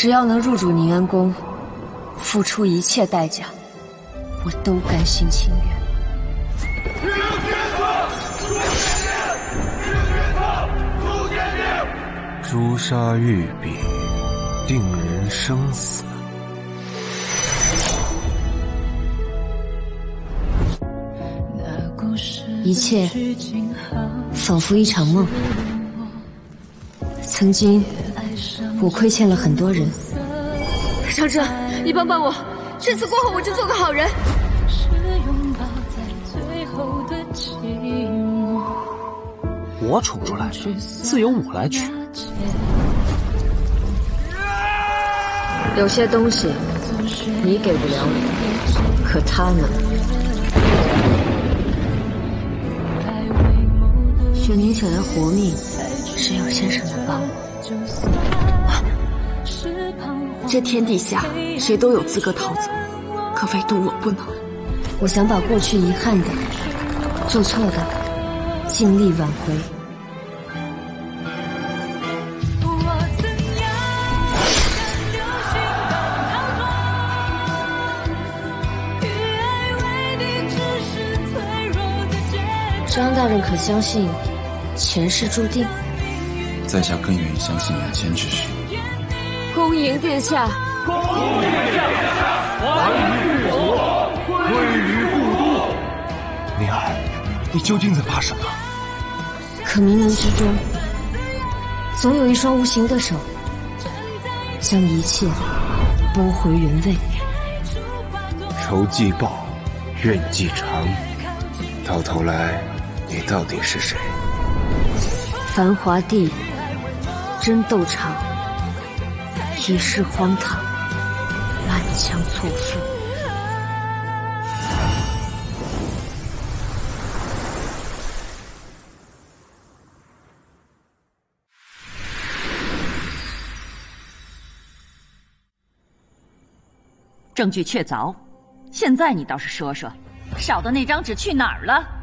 只要能入主宁安宫，付出一切代价，我都甘心情愿。女人决策，诛奸佞！女人决策，诛奸佞！诛杀玉璧，定人生死。一切仿佛一场梦。曾经，我亏欠了很多人。长哲，你帮帮我，这次过后我就做个好人。我处不出来的，自有我来取。有些东西你给不了我，可他呢？雪凝想要活命，是有先生这天底下谁都有资格逃走，可唯独我不能。我想把过去遗憾的、做错的，尽力挽回。张大人可相信前世注定？在下更愿意相信眼前之事。恭迎殿下！恭迎殿下！还于故国，归于故都。灵儿，你。究竟在怕什么？可冥冥之中，总有一双无形的手，将一切拨回原位。仇既报，怨既偿，到头来。你。到底是谁？繁华地，争斗场，一世荒唐，满腔错付。证据确凿，现在你倒是说说，少的那张纸去哪儿了？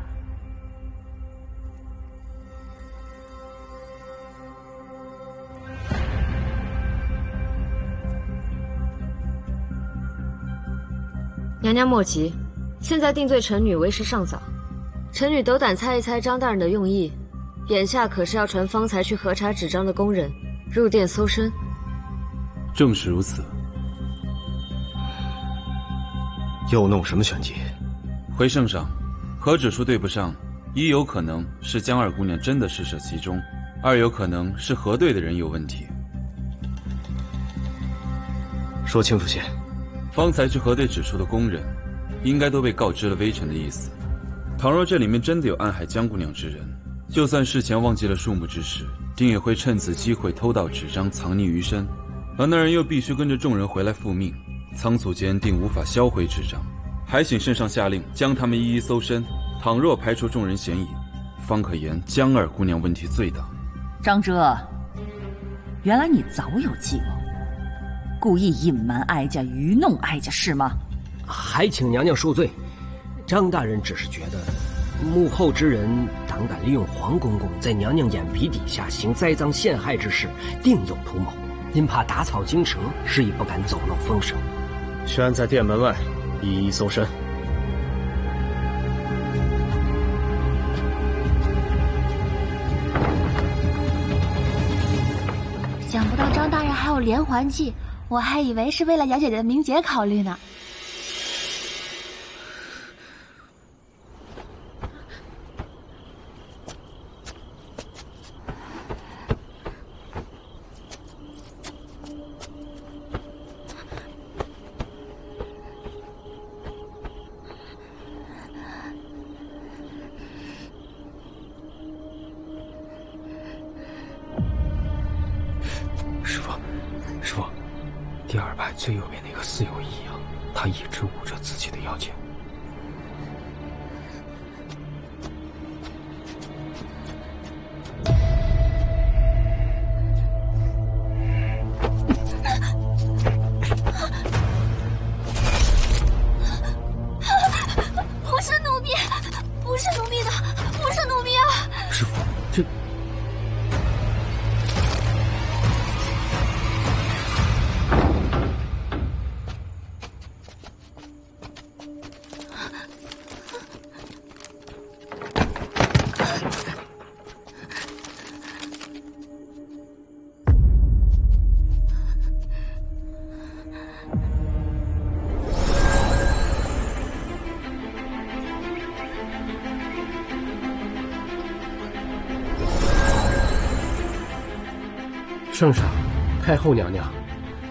娘娘莫急，现在定罪臣女为时尚早。臣女斗胆猜一猜张大人的用意，眼下可是要传方才去核查纸张的工人入殿搜身。正是如此。又弄什么玄机？回圣上，何指数对不上，一有可能是江二姑娘真的施舍其中，二有可能是核对的人有问题。说清楚些。方才去核对指数的工人，应该都被告知了微臣的意思。倘若这里面真的有暗害江姑娘之人，就算事前忘记了数目之事，定也会趁此机会偷盗纸张，藏匿于身。而那人又必须跟着众人回来复命，仓促间定无法销毁纸张。还请圣上下令将他们一一搜身。倘若排除众人嫌疑，方可言江二姑娘问题最大。张哲，原来你早有计谋。故意隐瞒哀家，愚弄哀家是吗？还请娘娘恕罪。张大人只是觉得，幕后之人胆敢利用黄公公在娘娘眼皮底下行栽赃陷害之事，定有图谋。因怕打草惊蛇，是以不敢走漏风声。宣在殿门外一一搜身。想不到张大人还有连环计。我还以为是为了姚姐姐的名节考虑呢。最右边那个似有异样，他一直捂圣上，太后娘娘，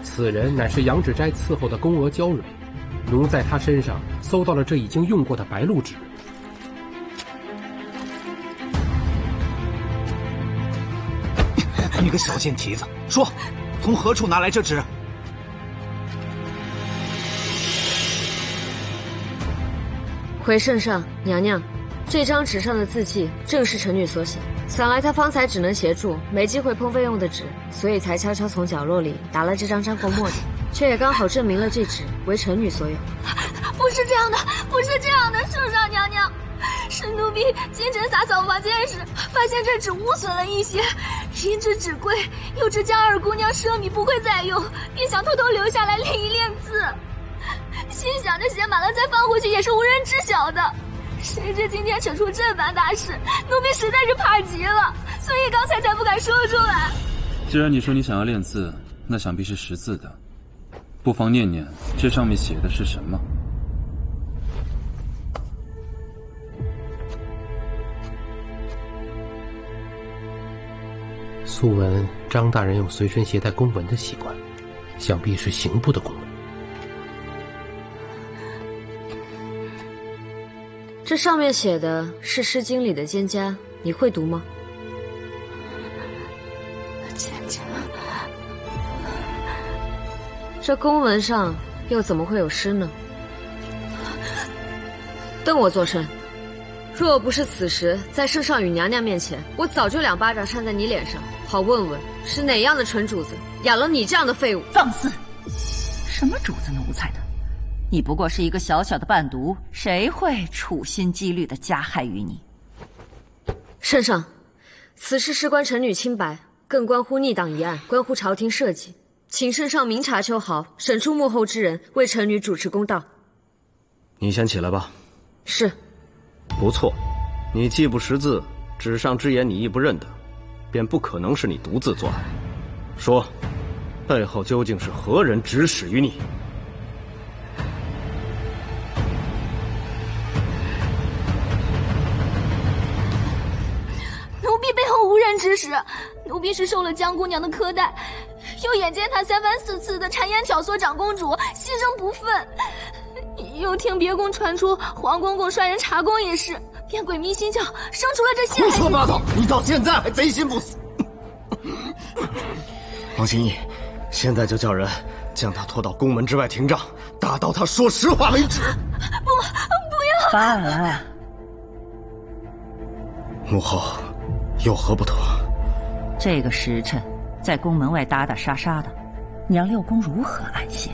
此人乃是杨芷斋伺候的宫娥娇蕊，奴在她身上搜到了这已经用过的白露纸。你个小贱蹄子，说，从何处拿来这纸？回圣上，娘娘，这张纸上的字迹正是臣女所写。想来他方才只能协助，没机会碰费用的纸，所以才悄悄从角落里拿了这张沾过墨的，却也刚好证明了这纸为臣女所有。不是这样的，不是这样的，圣上娘娘，是奴婢清晨打扫房间时，发现这纸污损了一些，因这纸贵，又知江二姑娘奢靡不会再用，便想偷偷留下来练一练字，心想着写满了再放回去也是无人知晓的。谁知今天扯出这般大事，奴婢实在是怕极了，所以刚才才不敢说出来。既然你说你想要练字，那想必是识字的，不妨念念这上面写的是什么。素闻张大人有随身携带公文的习惯，想必是刑部的公文。这上面写的是《诗经》里的《蒹葭》，你会读吗？蒹葭。这公文上又怎么会有诗呢？瞪我作甚！若不是此时在圣上与娘娘面前，我早就两巴掌扇在你脸上，好问问是哪样的蠢主子养了你这样的废物！放肆！什么主子奴才的？你不过是一个小小的伴读，谁会处心积虑的加害于你？圣上，此事事关臣女清白，更关乎逆党一案，关乎朝廷社稷，请圣上明察秋毫，审出幕后之人，为臣女主持公道。你先起来吧。是。不错，你既不识字，纸上之言你亦不认得，便不可能是你独自作案。说，背后究竟是何人指使于你？婢背后无人指使，奴婢是受了江姑娘的苛待，又眼见她三番四次的谗言挑唆长公主，心生不忿，又听别宫传出黄公公率人查宫一事，便鬼迷心窍，生出了这些。胡说八道！你到现在还贼心不死。王心义，现在就叫人将他拖到宫门之外停杖，打到他说实话为止。不，不要！罢了。母后。有何不妥？这个时辰，在宫门外打打杀杀的，你让六宫如何安歇？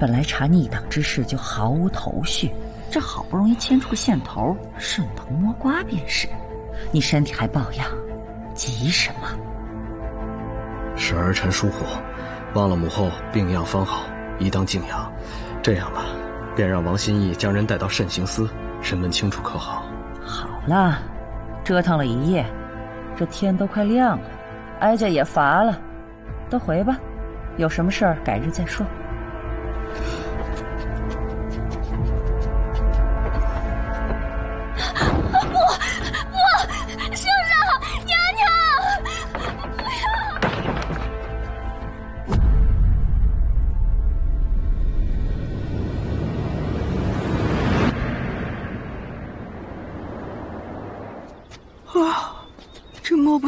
本来查逆党之事就毫无头绪，这好不容易牵出个线头，顺藤摸瓜便是。你身体还抱恙，急什么？是儿臣疏忽，忘了母后病恙方好，宜当静养。这样吧，便让王新义将人带到慎刑司，审问清楚，可好？好了，折腾了一夜。这天都快亮了，哀家也乏了，都回吧。有什么事儿改日再说。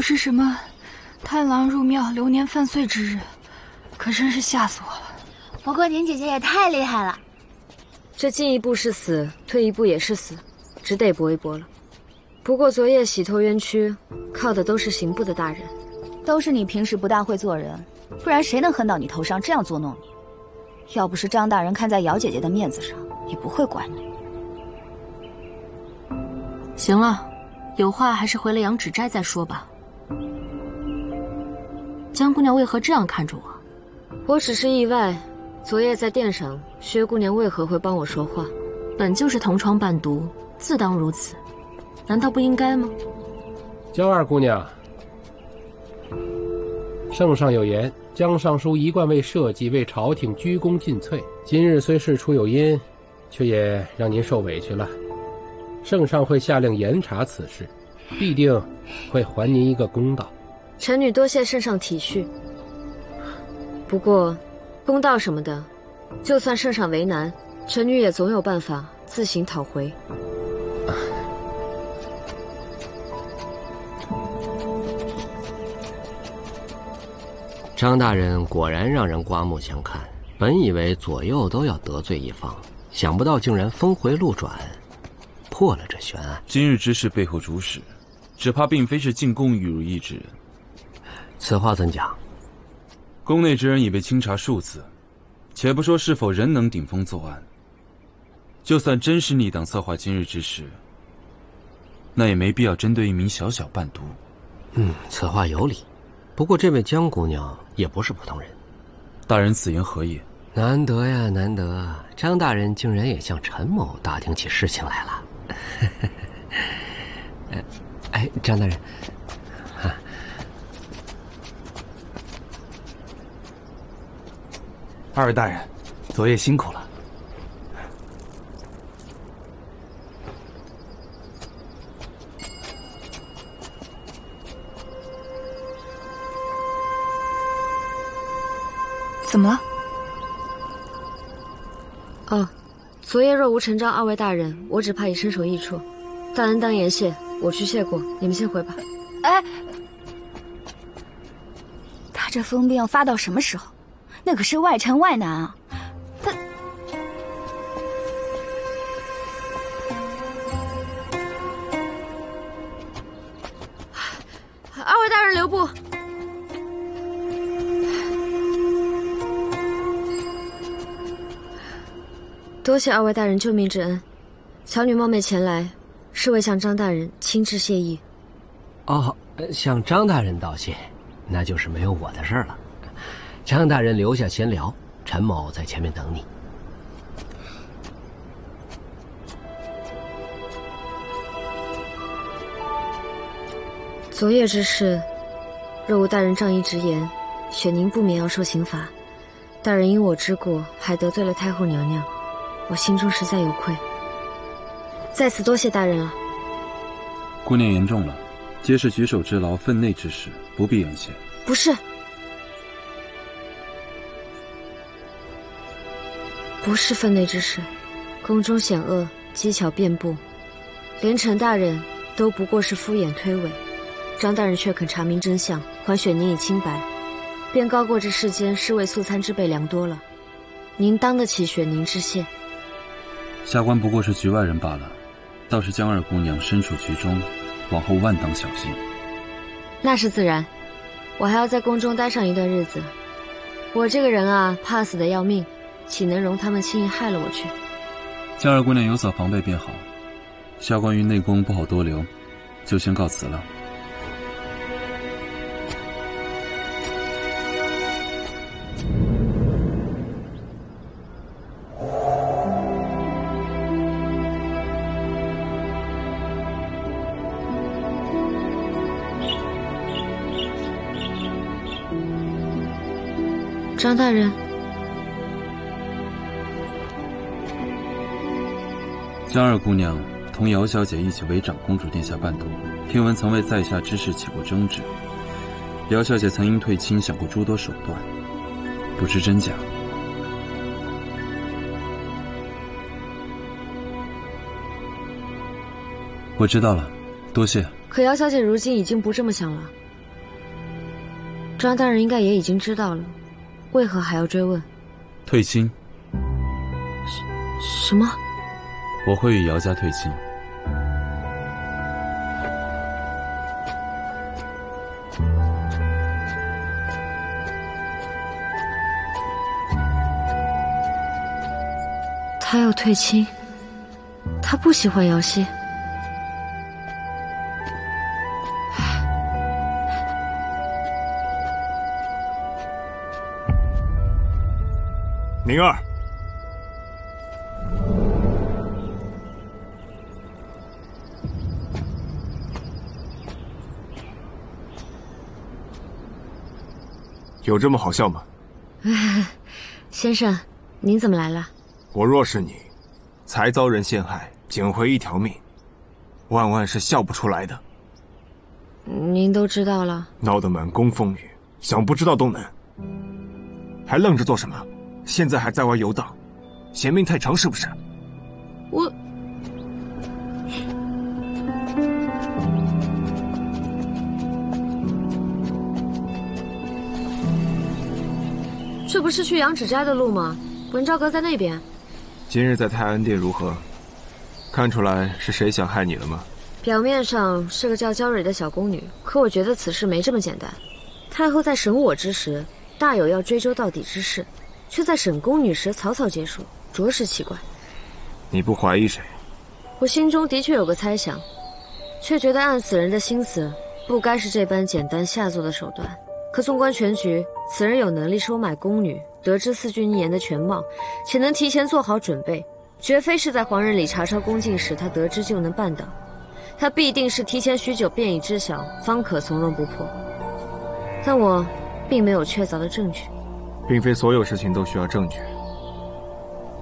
是什么贪狼入庙、流年犯岁之日？可真是吓死我了！不过您姐姐也太厉害了，这进一步是死，退一步也是死，只得搏一搏了。不过昨夜洗脱冤屈，靠的都是刑部的大人，都是你平时不大会做人，不然谁能恨到你头上这样捉弄你？要不是张大人看在姚姐姐的面子上，也不会管你。行了。有话还是回了杨芷斋再说吧。江姑娘为何这样看着我？我只是意外，昨夜在殿上，薛姑娘为何会帮我说话？本就是同窗伴读，自当如此，难道不应该吗？江二姑娘，圣上有言，江尚书一贯为社稷、为朝廷鞠躬尽瘁。今日虽事出有因，却也让您受委屈了。圣上会下令严查此事，必定会还您一个公道。臣女多谢圣上体恤。不过，公道什么的，就算圣上为难，臣女也总有办法自行讨回。张大人果然让人刮目相看。本以为左右都要得罪一方，想不到竟然峰回路转，破了这悬案。今日之事背后主使，只怕并非是进宫与如意之人。此话怎讲？宫内之人已被清查数次，且不说是否仍能顶风作案，就算真是逆党策划今日之事，那也没必要针对一名小小伴读。嗯，此话有理。不过这位江姑娘也不是普通人。大人此言何意？难得呀，难得！张大人竟然也向陈某打听起事情来了。哎，张大人，二位大人，昨夜辛苦了。怎么了？哦，昨夜若无陈章二位大人，我只怕已身首异处。大恩当言谢，我去谢过，你们先回吧。哎，他这疯病要发到什么时候？那可是外臣外男啊！他二位大人留步。多谢二位大人救命之恩，小女冒昧前来，是为向张大人亲致谢意。哦，向张大人道谢，那就是没有我的事了。张大人留下闲聊，陈某在前面等你。昨夜之事，若无大人仗义直言，雪宁不免要受刑罚。大人因我之过，还得罪了太后娘娘。我心中实在有愧，在此多谢大人了。姑娘言重了，皆是举手之劳、分内之事，不必言谢。不是，不是分内之事。宫中险恶，机巧遍布，连陈大人都不过是敷衍推诿，张大人却肯查明真相，还雪宁以清白，便高过这世间尸位素餐之辈良多了。您当得起雪宁之谢。下官不过是局外人罢了，倒是江二姑娘身处局中，往后万当小心。那是自然，我还要在宫中待上一段日子。我这个人啊，怕死的要命，岂能容他们轻易害了我去？江二姑娘有所防备便好。下官于内宫不好多留，就先告辞了。江二姑娘同姚小姐一起为长公主殿下伴读，听闻曾为在下之事起过争执。姚小姐曾因退亲想过诸多手段，不知真假。我知道了，多谢。可姚小姐如今已经不这么想了，庄大人应该也已经知道了。为何还要追问？退亲？什什么？我会与姚家退亲。他要退亲？他不喜欢姚希？宁儿，有这么好笑吗？先生，您怎么来了？我若是你，才遭人陷害，捡回一条命，万万是笑不出来的。您都知道了。闹得满宫风雨，想不知道都难。还愣着做什么？现在还在外游荡，嫌命太长是不是？我。这不是去羊脂斋的路吗？文昭阁在那边。今日在泰安殿如何？看出来是谁想害你了吗？表面上是个叫焦蕊的小宫女，可我觉得此事没这么简单。太后在审我之时，大有要追究到底之势，却在审宫女时草草结束，着实奇怪。你不怀疑谁？我心中的确有个猜想，却觉得暗死人的心思不该是这般简单下作的手段。可纵观全局，此人有能力收买宫女，得知四郡一言的全貌，且能提前做好准备，绝非是在皇人里查抄宫禁时他得知就能办到。他必定是提前许久便已知晓，方可从容不迫。但我并没有确凿的证据。并非所有事情都需要证据。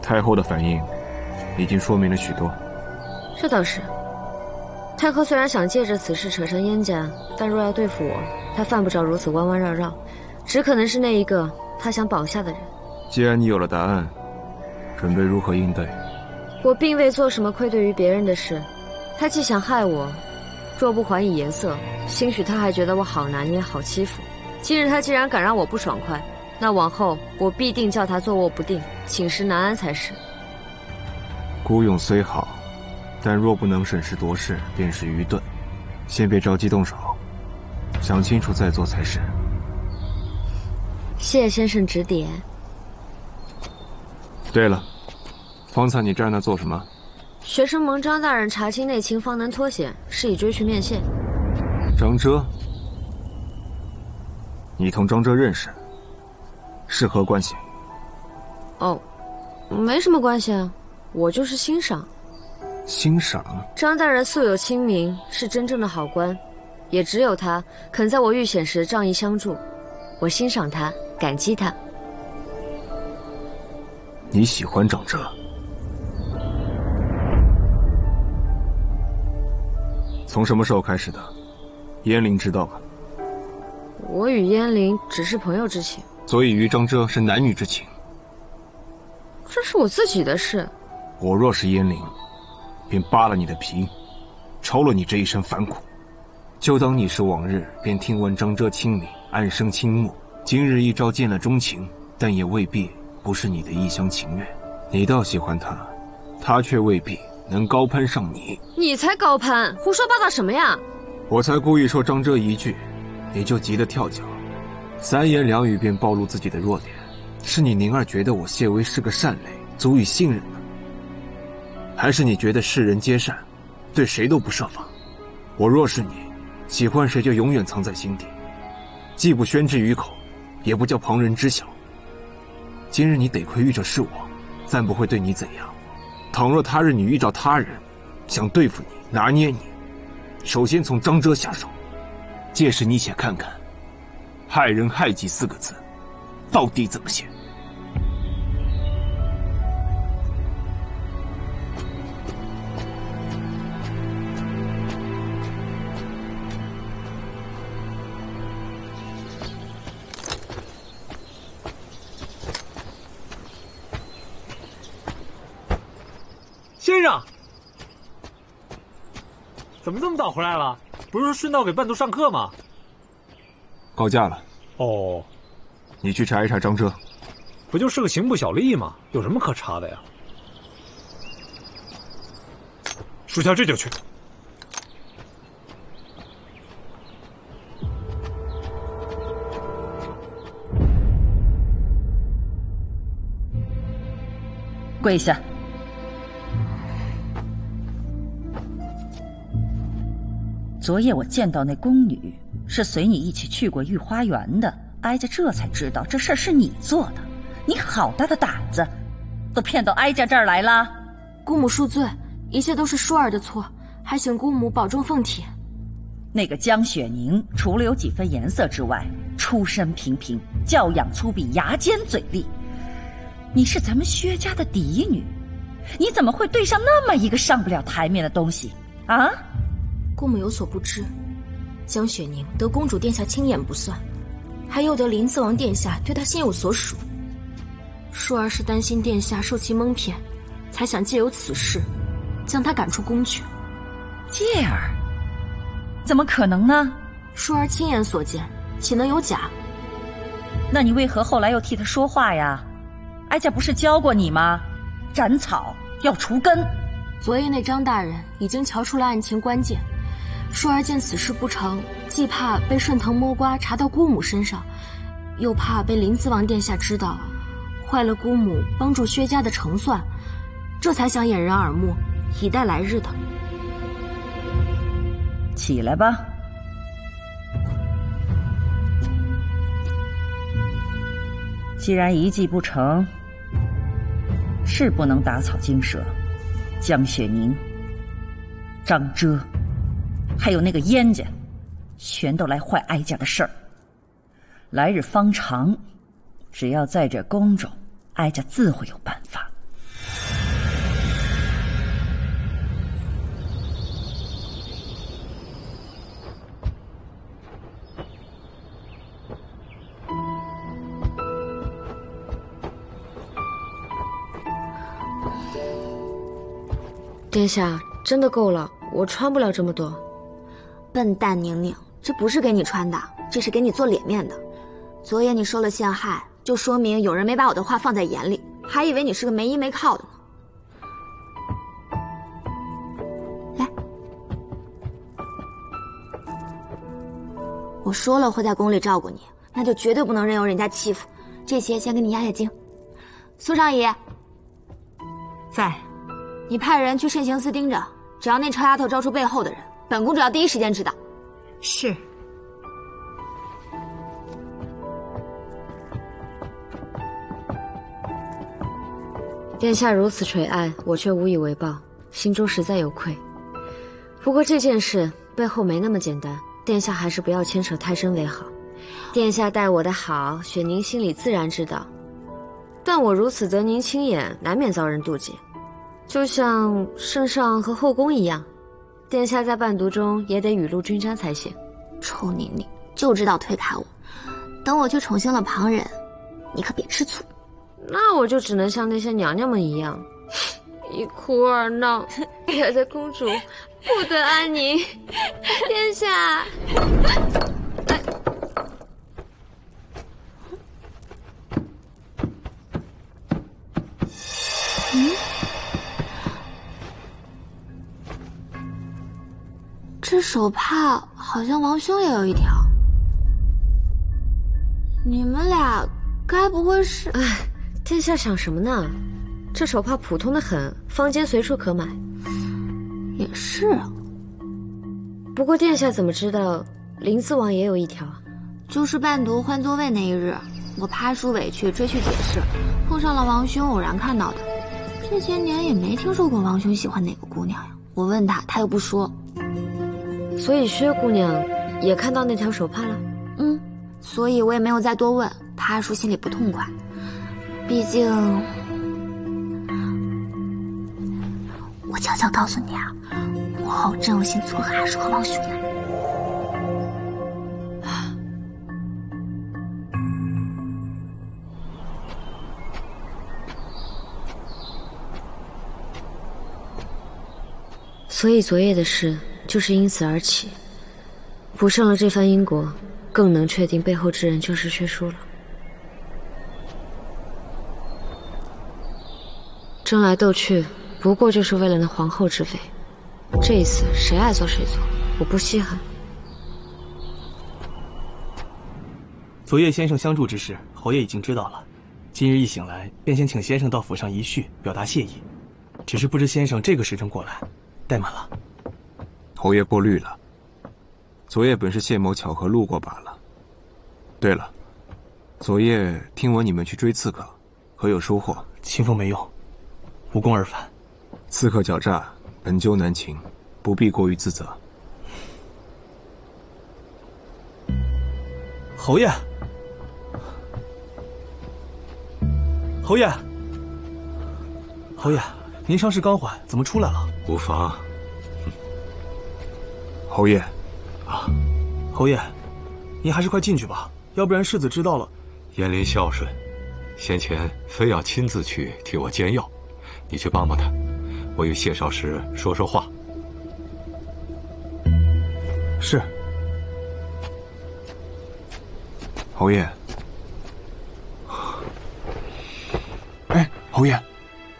太后的反应已经说明了许多。这倒是。太后虽然想借着此事扯上燕家，但若要对付我，她犯不着如此弯弯绕绕，只可能是那一个她想保下的人。既然你有了答案，准备如何应对？我并未做什么愧对于别人的事，他既想害我，若不还以颜色，兴许他还觉得我好拿捏、好欺负。今日他既然敢让我不爽快，那往后我必定叫他坐卧不定、寝食难安才是。孤勇虽好。但若不能审时度势，便是愚钝。先别着急动手，想清楚再做才是。谢先生指点。对了，方才你站那做什么？学生蒙张大人查清内情，方能脱险，是以追去面线。张遮，你同张遮认识，是何关系？哦，没什么关系啊，我就是欣赏。欣赏张大人素有清名，是真正的好官，也只有他肯在我遇险时仗义相助，我欣赏他，感激他。你喜欢张哲？从什么时候开始的？燕灵知道吧？我与燕灵只是朋友之情，所以与张哲是男女之情。这是我自己的事。我若是燕灵。便扒了你的皮，抽了你这一身反骨，就当你是往日便听闻张遮清明，暗生倾慕，今日一朝见了钟情，但也未必不是你的一厢情愿。你倒喜欢他，他却未必能高攀上你。你才高攀，胡说八道什么呀？我才故意说张遮一句，你就急得跳脚，三言两语便暴露自己的弱点，是你宁儿觉得我谢薇是个善类，足以信任呢？还是你觉得世人皆善，对谁都不设防？我若是你，喜欢谁就永远藏在心底，既不宣之于口，也不叫旁人知晓。今日你得亏遇着是我，暂不会对你怎样。倘若他日你遇着他人，想对付你、拿捏你，首先从张遮下手。届时你且看看，“害人害己”四个字，到底怎么写？怎么这么早回来了？不是说顺道给伴读上课吗？告假了。哦，你去查一查张哲。不就是个刑部小吏吗？有什么可查的呀？属下这就去。跪下。昨夜我见到那宫女，是随你一起去过御花园的。哀家这才知道这事儿是你做的，你好大的胆子，都骗到哀家这儿来了。姑母恕罪，一切都是舒儿的错，还请姑母保重凤体。那个江雪凝，除了有几分颜色之外，出身平平，教养粗鄙，牙尖嘴利。你是咱们薛家的嫡女，你怎么会对上那么一个上不了台面的东西啊？姑母有所不知，江雪宁得公主殿下亲眼不算，还又得临淄王殿下对她心有所属。舒儿是担心殿下受其蒙骗，才想借由此事，将她赶出宫去。介儿，怎么可能呢？舒儿亲眼所见，岂能有假？那你为何后来又替他说话呀？哀家不是教过你吗？斩草要除根。昨夜那张大人已经瞧出了案情关键。淑儿见此事不成，既怕被顺藤摸瓜查到姑母身上，又怕被临淄王殿下知道，坏了姑母帮助薛家的成算，这才想掩人耳目，以待来日的。起来吧。既然一计不成，是不能打草惊蛇。江雪宁、张遮，还有那个燕家，全都来坏哀家的事儿。来日方长，只要在这宫中，哀家自会有办法。殿下，真的够了，我穿不了这么多。笨蛋宁宁，这不是给你穿的，这是给你做脸面的。昨夜你受了陷害，就说明有人没把我的话放在眼里，还以为你是个没依没靠的呢。来，我说了会在宫里照顾你，那就绝对不能任由人家欺负。这些先给你压压惊。苏尚仪，在。你派人去慎刑司盯着，只要那臭丫头招出背后的人，本公主要第一时间知道。是。殿下如此垂爱我，却无以为报，心中实在有愧。不过这件事背后没那么简单，殿下还是不要牵扯太深为好。殿下待我的好，雪宁心里自然知道，但我如此得您亲眼，难免遭人妒忌。就像圣上和后宫一样，殿下在伴读中也得雨露均沾才行。臭宁宁就知道推开我，等我去宠幸了旁人，你可别吃醋。那我就只能像那些娘娘们一样，一哭二闹，惹得公主不得安宁。殿下。手帕好像王兄也有一条，你们俩该不会是……哎，殿下想什么呢？这手帕普通的很，坊间随处可买。也是啊。不过殿下怎么知道临淄王也有一条？就是伴读换座位那一日，我怕书委屈追去解释，碰上了王兄，偶然看到的。这些年也没听说过王兄喜欢哪个姑娘呀。我问他，他又不说。所以薛姑娘也看到那条手帕了，嗯，所以我也没有再多问，怕阿叔心里不痛快。毕竟，我悄悄告诉你啊，母后真有心撮合阿叔和王兄呢。所以昨夜的事。就是因此而起，补上了这番因果，更能确定背后之人就是薛叔了。争来斗去，不过就是为了那皇后之位。这一次谁爱做谁做，我不稀罕。昨夜先生相助之事，侯爷已经知道了。今日一醒来，便先请先生到府上一叙，表达谢意。只是不知先生这个时辰过来，怠慢了。侯爷过虑了，昨夜本是谢某巧合路过罢了。对了，昨夜听闻你们去追刺客，可有收获？清风没用，无功而返。刺客狡诈，本就难擒，不必过于自责。侯爷，侯爷，侯爷，您伤势刚缓，怎么出来了？无妨。侯爷，啊，侯爷，您还是快进去吧，要不然世子知道了。燕林孝顺，先前非要亲自去替我煎药，你去帮帮他，我与谢少师说说话。是。侯爷。哎，侯爷，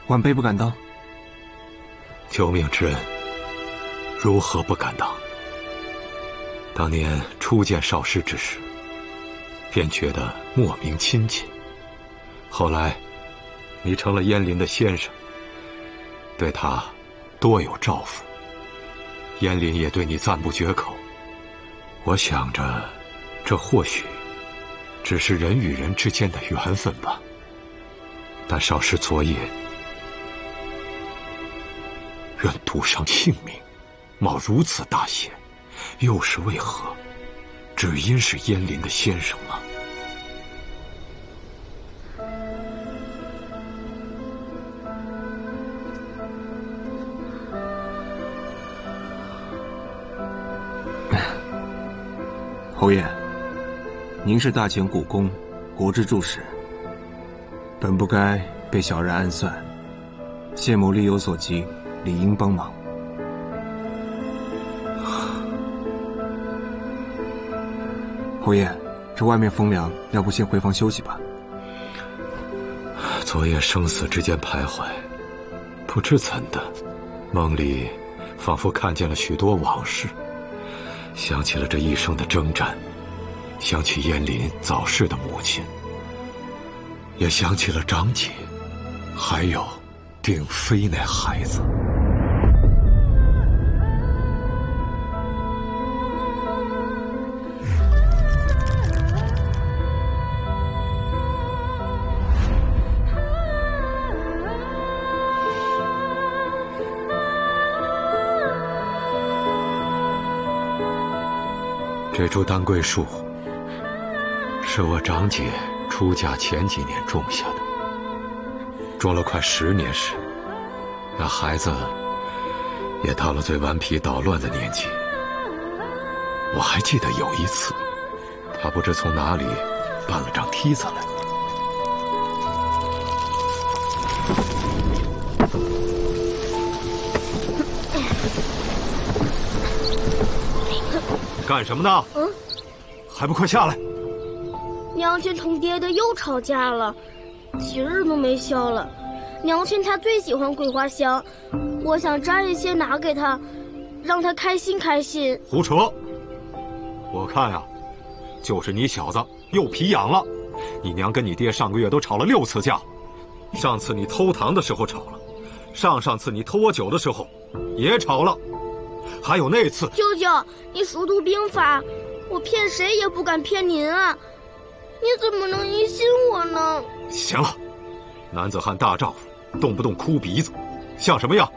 晚辈不敢当。救命之恩，如何不敢当？当年初见少师之时，便觉得莫名亲近。后来，你成了燕林的先生，对他多有照拂。燕林也对你赞不绝口。我想着，这或许只是人与人之间的缘分吧。但少师昨夜愿赌上性命，冒如此大险。又是为何？只因是燕林的先生吗？侯爷，您是大秦古宫国之柱石，本不该被小人暗算。谢某力有所及，理应帮忙。侯爷，这外面风凉，要不先回房休息吧。昨夜生死之间徘徊，不知怎的，梦里仿佛看见了许多往事，想起了这一生的征战，想起燕林早逝的母亲，也想起了长姐，还有定妃那孩子。这株丹桂树是我长姐出嫁前几年种下的，种了快十年时，那孩子也到了最顽皮捣乱的年纪。我还记得有一次，他不知从哪里搬了张梯子来，干什么呢？嗯，还不快下来！娘亲同爹爹又吵架了，几日都没消了。娘亲她最喜欢桂花香，我想摘一些拿给她，让她开心开心。胡扯！我看呀，就是你小子又皮痒了。你娘跟你爹上个月都吵了六次架，上次你偷糖的时候吵了，上上次你偷我酒的时候也吵了，还有那次……舅舅，你熟读兵法，我骗谁也不敢骗您啊！你怎么能疑心我呢？行了，男子汉大丈夫，动不动哭鼻子，像什么样？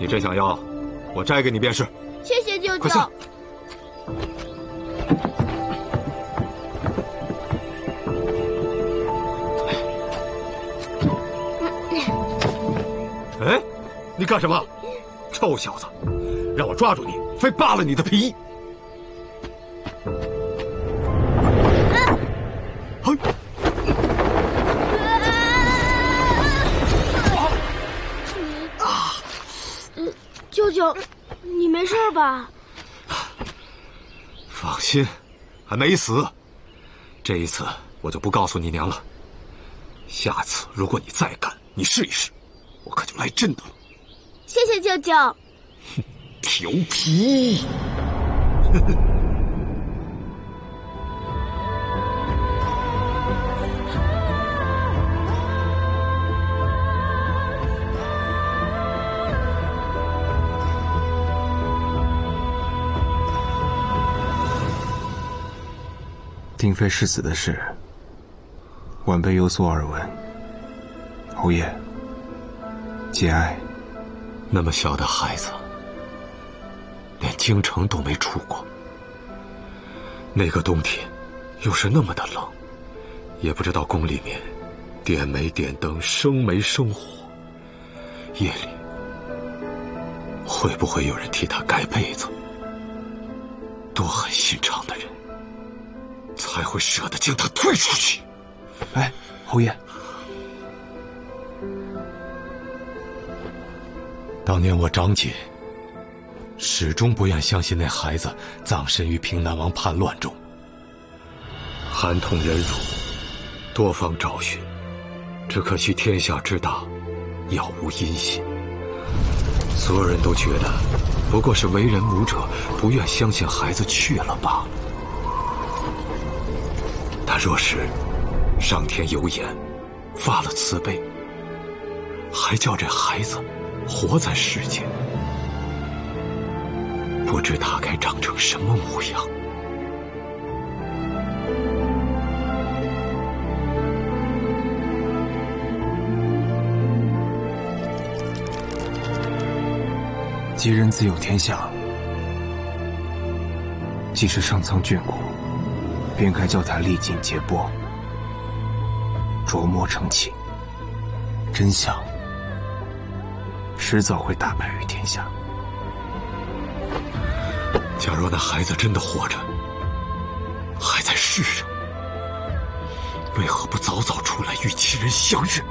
你真想要，我摘给你便是。谢谢舅舅。哎，你干什么？臭小子，让我抓住你，非扒了你的皮！啊！舅舅，你没事吧？放心，还没死。这一次我就不告诉你娘了。下次如果你再敢，你试一试，我可就来真的了。谢谢舅舅。哼调皮。定妃世子的事，晚辈有所耳闻。侯爷，节哀。那么小的孩子，连京城都没出过。那个冬天，又是那么的冷，也不知道宫里面点没点灯，生没生火。夜里，会不会有人替他盖被子？多狠心肠的人，才会舍得将他推出去。哎，侯爷，当年我张姐始终不愿相信那孩子葬身于平南王叛乱中，寒痛忍辱，多方找寻，只可惜天下之大，杳无音信。所有人都觉得，不过是为人母者不愿相信孩子去了罢了。但若是上天有眼，发了慈悲，还叫这孩子活在世间，不知他该长成什么模样。吉人自有天相，既是上苍眷顾，便该叫他历尽劫波，琢磨成器。真相迟早会大白于天下。假若那孩子真的活着，还在世上，为何不早早出来与亲人相认？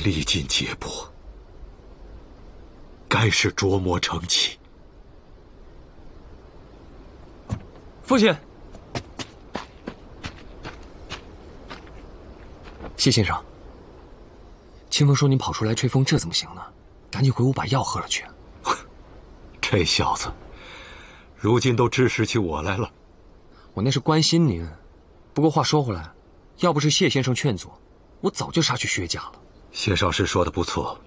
历尽劫波，该是琢磨成器。父亲，谢先生，清风说您跑出来吹风，这怎么行呢？赶紧回屋把药喝了去。这小子，如今都指使起我来了。我那是关心您，不过话说回来，要不是谢先生劝阻，我早就杀去薛家了。谢少师说的不错，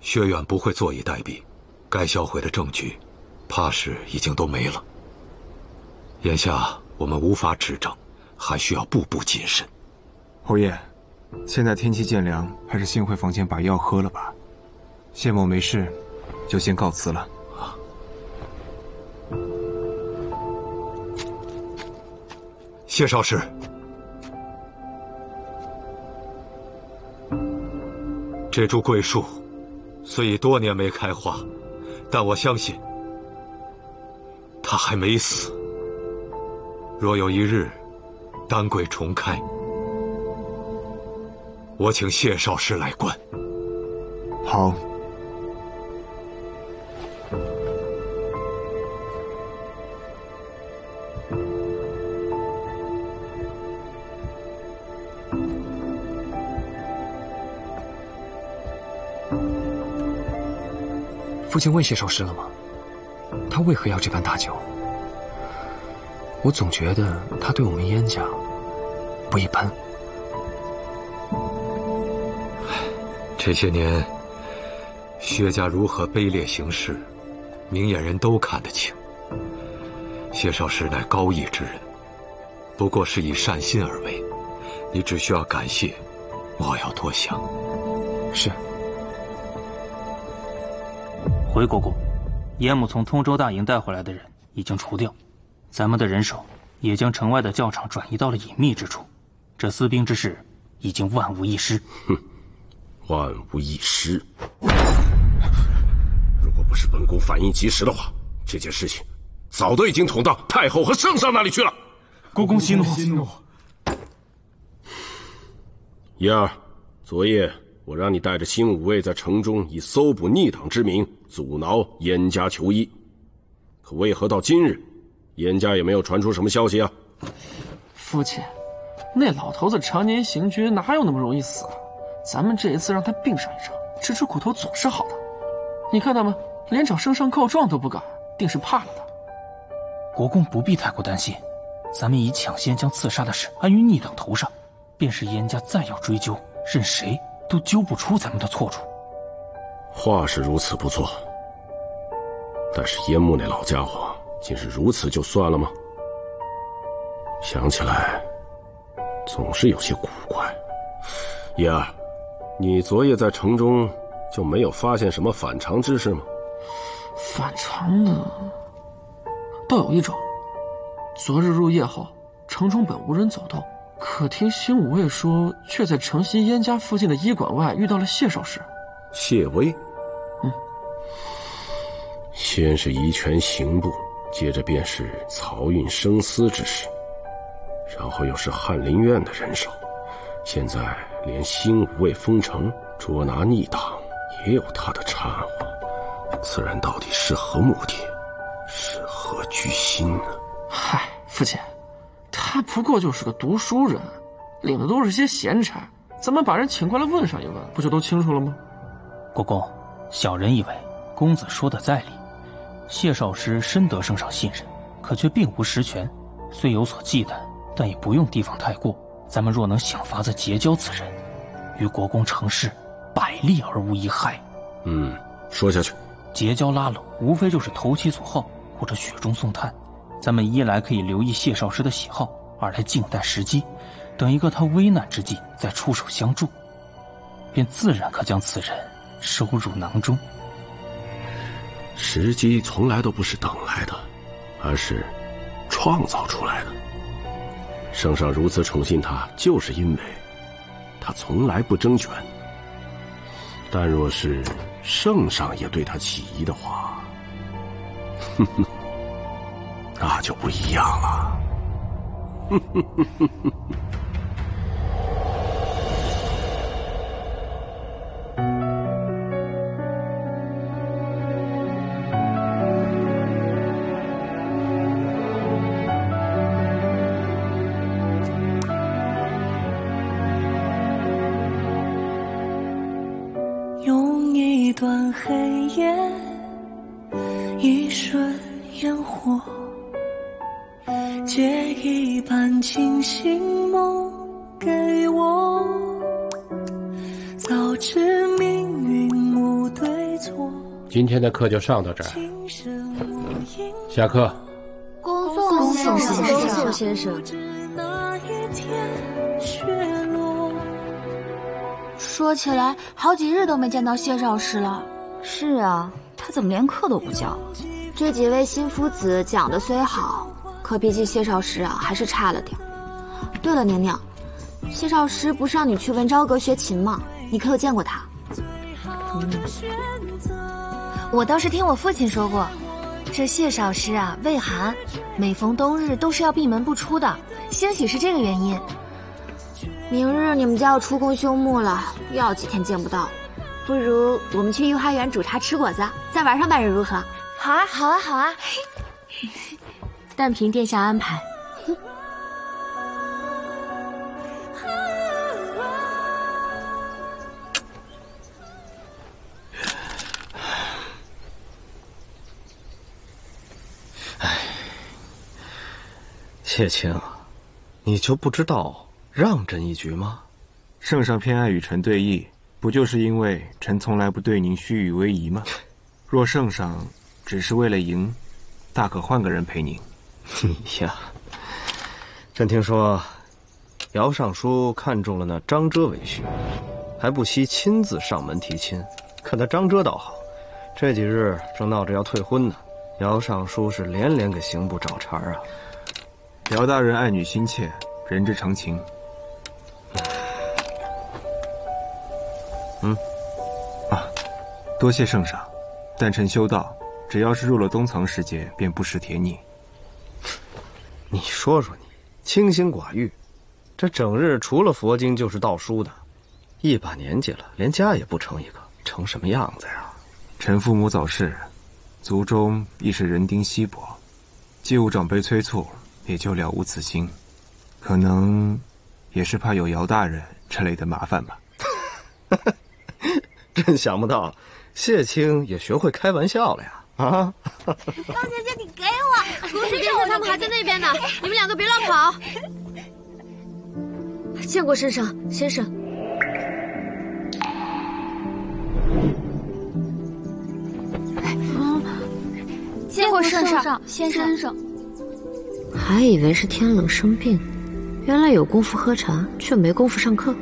薛远不会坐以待毙，该销毁的证据，怕是已经都没了。眼下我们无法指证，还需要步步谨慎。侯爷，现在天气渐凉，还是先回房间把药喝了吧。谢某没事，就先告辞了。谢少师，这株桂树虽已多年没开花，但我相信它还没死。若有一日丹桂重开，我请谢少师来观。好。父亲问谢少师了吗？他为何要这般大酒？我总觉得他对我们燕家不一般。这些年，薛家如何卑劣行事，明眼人都看得清。谢少师乃高义之人，不过是以善心而为，你只需要感谢，莫要多想。是。回国公，严母从通州大营带回来的人已经除掉，咱们的人手也将城外的教场转移到了隐秘之处，这私兵之事已经万无一失。哼，万无一失。如果不是本宫反应及时的话，这件事情早都已经捅到太后和圣上那里去了。国公息怒。叶儿，昨夜我让你带着新五卫在城中以搜捕逆党之名。阻挠燕家求医，可为何到今日，燕家也没有传出什么消息啊？父亲，那老头子常年行军，哪有那么容易死啊？咱们这一次让他病上一场，吃吃苦头总是好的。你看他们连找圣上告状都不敢，定是怕了他。国公不必太过担心，咱们已抢先将刺杀的事安于逆党头上，便是燕家再要追究，任谁都揪不出咱们的错处。话是如此不错，但是烟幕那老家伙竟是如此就算了吗？想起来，总是有些古怪。叶儿，你昨夜在城中就没有发现什么反常之事吗？反常的，倒有一种。昨日入夜后，城中本无人走动，可听新五卫说，却在城西燕家附近的医馆外遇到了谢少师。谢威，嗯，先是移权刑部，接着便是漕运生丝之事，然后又是翰林院的人手，现在连新五卫封城捉拿逆党也有他的掺和。此人到底是何目的？是何居心呢？嗨，父亲，他不过就是个读书人，领的都是些闲差，咱们把人请过来问上一问，不就都清楚了吗？国公，小人以为公子说的在理。谢少师深得圣上信任，可却并无实权，虽有所忌惮，但也不用提防太过。咱们若能想法子结交此人，于国公成事，百利而无一害。嗯，说下去。结交拉拢，无非就是投其所好，或者雪中送炭。咱们一来可以留意谢少师的喜好，二来静待时机，等一个他危难之际再出手相助，便自然可将此人收入囊中。时机从来都不是等来的，而是创造出来的。圣上如此宠信他，就是因为他从来不争权。但若是圣上也对他起疑的话，哼哼，那就不一样了。哼哼哼哼哼。一段黑夜，一瞬烟火，借一半清醒梦给我。早知命运无对错，今天的课就上到这儿，下课。恭恭送送先生，说起来，好几日都没见到谢少师了。是啊，他怎么连课都不教？这几位新夫子讲的虽好，可比起谢少师啊，还是差了点。对了，娘娘，谢少师不是让你去文昭阁学琴吗？你可有见过他？嗯，我倒是听我父亲说过，这谢少师啊，畏寒，每逢冬日都是要闭门不出的，兴许是这个原因。明日你们就要出宫休沐了，又要几天见不到，不如我们去御花园煮茶吃果子，再玩上半日如何？好啊，好啊，好啊！但凭殿下安排。谢青，你就不知道让朕一局吗？圣上偏爱与臣对弈，不就是因为臣从来不对您虚与委蛇吗？若圣上只是为了赢，大可换个人陪您。你 呀，朕听说姚尚书看中了那张遮为婿，还不惜亲自上门提亲。可那张遮倒好，这几日正闹着要退婚呢。姚尚书是连连给刑部找茬啊。姚大人爱女心切，人之常情。嗯，啊，多谢圣上。但臣修道，只要是入了东藏世界，便不识铁腻。你说说你，清心寡欲，这整日除了佛经就是道书的，一把年纪了，连家也不成一个，成什么样子呀？臣父母早逝，族中亦是人丁稀薄，既无长辈催促。也就了无此心，可能也是怕有姚大人之类的麻烦吧。真想不到，谢青也学会开玩笑了呀！啊，高姐姐，你给我！不是，先生他们还在那边呢，你们两个别乱跑。见过圣上，先生。嗯，见过圣上，先生。还以为是天冷生病，原来有功夫喝茶，却没功夫上课。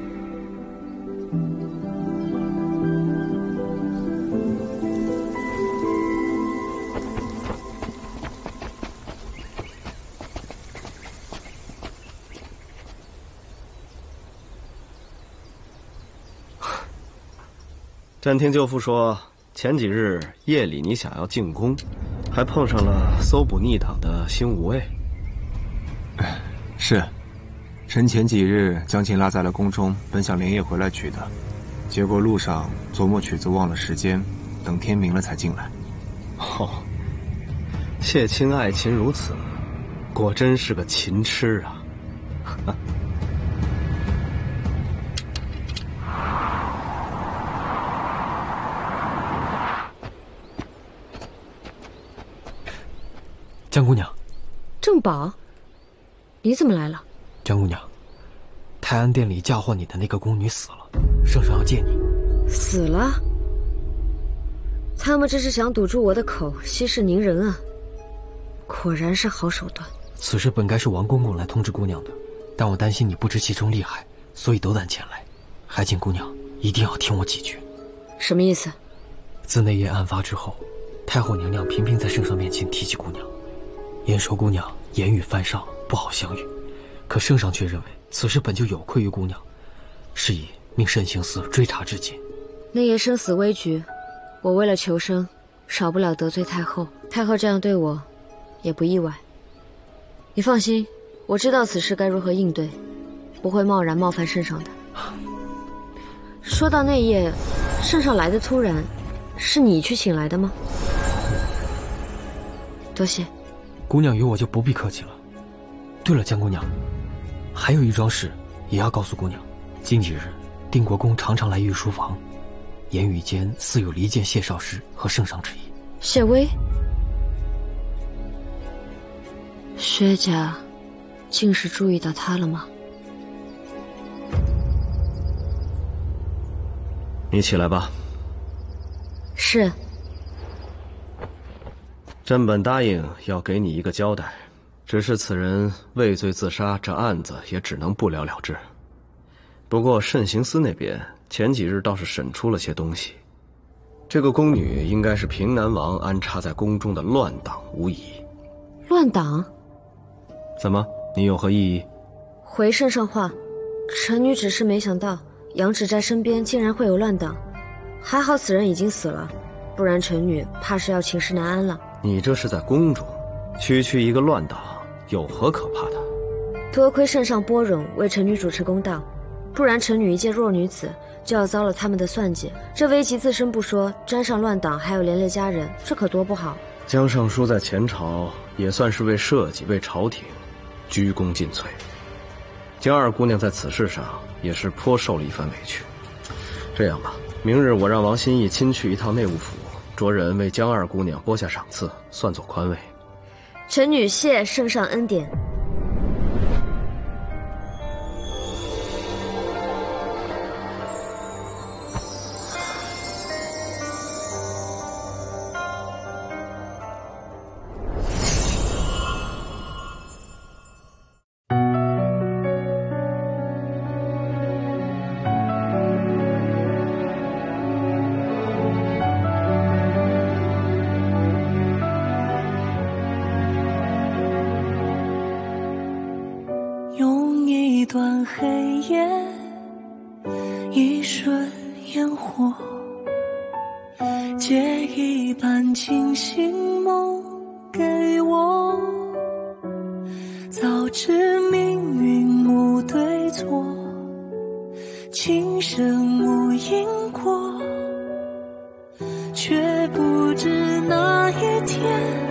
暂听舅父说，前几日夜里你想要进宫，还碰上了搜捕逆党的新五卫。是，臣前几日将琴拉在了宫中，本想连夜回来取的，结果路上琢磨曲子忘了时间，等天明了才进来。哦，谢卿爱琴如此，果真是个琴痴啊！江姑娘，正宝，你怎么来了？江姑娘，泰安殿里嫁祸你的那个宫女死了，圣上要见你。死了？他们这是想堵住我的口，息事宁人啊！果然是好手段。此事本该是王公公来通知姑娘的，但我担心你不知其中厉害，所以斗胆前来。还请姑娘一定要听我几句。什么意思？自那夜案发之后，太后娘娘频频在圣上面前提起姑娘。燕说姑娘言语犯上，不好相遇。可圣上却认为此事本就有愧于姑娘，是以命慎刑司追查至今。那夜生死危局，我为了求生，少不了得罪太后。太后这样对我，也不意外。你放心，我知道此事该如何应对，不会贸然冒犯圣上的。说到那夜，圣上来的突然，是你去请来的吗？多谢。姑娘与我就不必客气了。对了，江姑娘，还有一桩事也要告诉姑娘。近几日，定国公常常来御书房，言语间似有离间谢少师和圣上之意。谢威，薛家，竟是注意到他了吗？你起来吧。是。朕本答应要给你一个交代，只是此人畏罪自杀，这案子也只能不了了之。不过慎刑司那边前几日倒是审出了些东西，这个宫女应该是平南王安插在宫中的乱党无疑。乱党？怎么？你有何异议？回圣上话，臣女只是没想到杨芷斋身边竟然会有乱党，还好此人已经死了，不然臣女怕是要寝食难安了。你这是在宫中，区区一个乱党，有何可怕的？多亏圣上拨冗为臣女主持公道，不然臣女一介弱女子就要遭了他们的算计。这危及自身不说，沾上乱党还有连累家人，这可多不好。江尚书在前朝也算是为社稷、为朝廷鞠躬尽瘁，江二姑娘在此事上也是颇受了一番委屈。这样吧，明日我让王心义亲去一趟内务府。着人为江二姑娘拨下赏赐，算作宽慰。臣女谢圣上恩典。今生无因果却不知哪一天